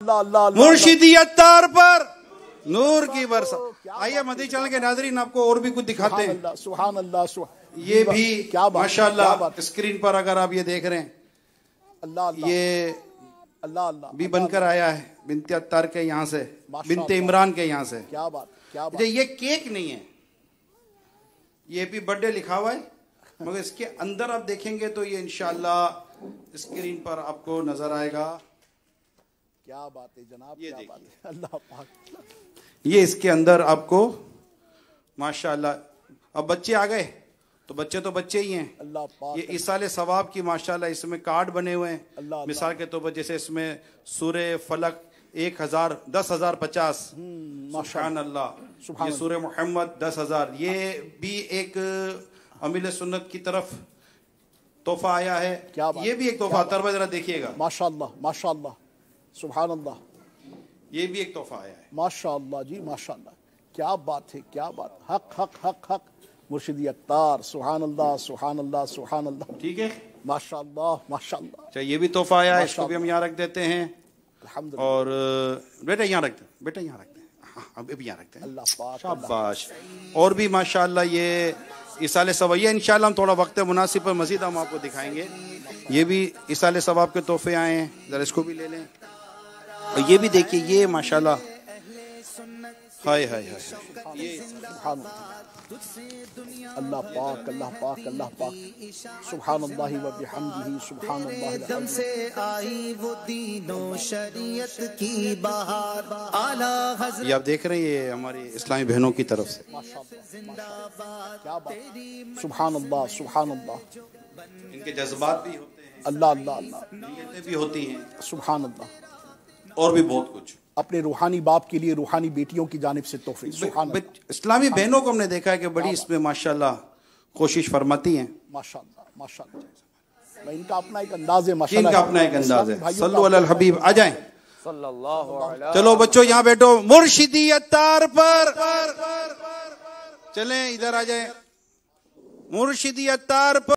مرشدیت تار پر نور کی برسا. آئیے مدی چینل کے ناظرین آپ کو اور بھی کچھ دکھاتے ہیں. سبحان اللہ سبحان یہ بھی ماشاءاللہ سکرین پر اگر آپ یہ دیکھ رہے ہیں یہ بھی بن کر آیا ہے بنت اتار کے یہاں سے بنت عمران کے یہاں سے۔ کیا بات یہ کیک نہیں ہے یہ بھی بڑے لکھا ہوا ہے مگر اس کے اندر آپ دیکھیں گے تو یہ انشاءاللہ سکرین پر آپ کو نظر آئے گا۔ کیا بات ہے جناب کیا بات اللہ پاک۔ یہ اس کے اندر آپ کو ماشاء اللہ اب بچے آ گئے تو بچے تو بچے ہی ہیں۔ اللہ یہ ثواب کی ماشاء اللہ اس میں کارڈ بنے ہوئے ہیں۔ مثال کے طور پر جیسے اس میں سورہ فلک ایک ہزار دس ہزار پچاس۔ سبحان اللہ۔ یہ سورہ محمد دس ہزار۔ یہ بھی ایک امیل سنت کی طرف تحفہ آیا ہے۔ یہ بھی ایک تحفہ ذرا دیکھیے گا۔ ماشاء اللہ ماشاء اللہ۔ سبحان اللہ۔ یہ بھی ایک تحفہ آیا ہے۔ ماشاء اللہ جی ماشاء اللہ۔ کیا بات ہے کیا بات۔ حق حق حق حق۔ مرشدی اختار سبحان اللہ سبحان اللہ سبحان اللہ۔ ٹھیک ہے؟ ماشاء اللہ ماشاء اللہ۔ اچھا یہ بھی تحفہ آیا ہے اس کو بھی ہم یہاں رکھ دیتے ہیں۔ اور بیٹا یہاں رکھ دیں بیٹا یہاں رکھ دیں۔ ہاں، ہاں، اب بھی یہاں رکھتے ہیں اللہ شاباش۔ اور بھی ماشاءاللہ یہ اصال ثویہ انشاءاللہ ہم تھوڑا وقت مناسب پر مزید ہم آپ کو دکھائیں گے۔ یہ بھی اصال ثواب کے تحفے آئے ہیں ذرا اس کو بھی لے لیں۔ اور یہ بھی دیکھیے یہ ماشاءاللہ۔ ہائے ہائے ہائے اللہ۔ پاک اللہ پاک اللہ پاک۔ سبحان اللہ و بحمدہ سبحان اللہ۔ دم سے آئی وہ دین و شریعت کی بہار۔ اعلی حضرت یہ آپ دیکھ رہے ہیں یہ ہماری اسلامی بہنوں کی طرف سے۔ سبحان اللہ سبحان اللہ۔ ان کے جذبات بھی ہوتے ہیں۔ اللہ اللہ اللہ۔ نیتیں بھی ہوتی ہیں۔ سبحان اللہ۔ اور بھی بہت کچھ۔ اپنے روحانی باپ کے لیے روحانی بیٹیوں کی جانب سے تحفے اسلامی بہنوں کو ہم نے دیکھا ہے کہ بڑی اس میں ماشاءاللہ کوشش فرماتی ہیں۔ ماشاءاللہ ماشاءاللہ ان کا اپنا ایک انداز ہے ماشاءاللہ ان کا اپنا ایک انداز ہے۔ صلو علی الحبیب آ جائیں۔ چلو بچوں یہاں بیٹھو۔ مرشدی اتار پر۔ چلیں ادھر آ جائیں۔ مرشدی اتار پر۔